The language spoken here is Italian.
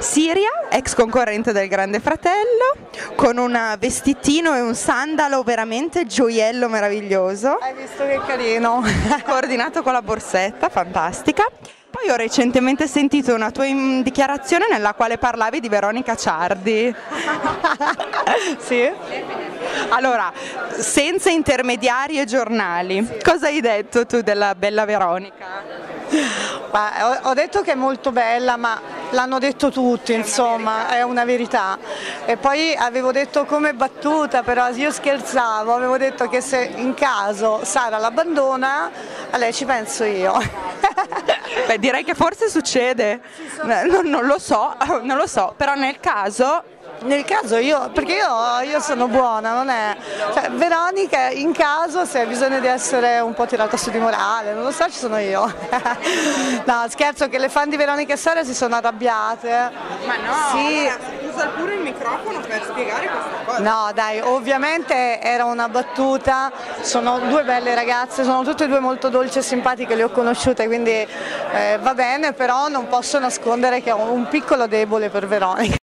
Siria, ex concorrente del Grande Fratello, con un vestitino e un sandalo veramente gioiello meraviglioso. Hai visto che carino? Coordinato con la borsetta, fantastica. Poi ho recentemente sentito una tua dichiarazione nella quale parlavi di Veronica Ciardi. sì. Allora, senza intermediari e giornali, cosa hai detto tu della bella Veronica? Ma ho, detto che è molto bella, ma l'hanno detto tutti, insomma, è una verità. E poi avevo detto come battuta, però io scherzavo, avevo detto che se in caso Sara l'abbandona, a lei ci penso io. Beh, direi che forse succede, non, non, lo so, non lo so, però nel caso nel caso io, perché io, io sono buona, non è... Cioè, Veronica in caso se hai bisogno di essere un po' tirata su di morale, non lo so, ci sono io. no, scherzo che le fan di Veronica e Sara si sono arrabbiate. Ma no, sì. usa pure il microfono per spiegare questa cosa. No dai, ovviamente era una battuta, sono due belle ragazze, sono tutte e due molto dolci e simpatiche, le ho conosciute, quindi eh, va bene, però non posso nascondere che ho un piccolo debole per Veronica.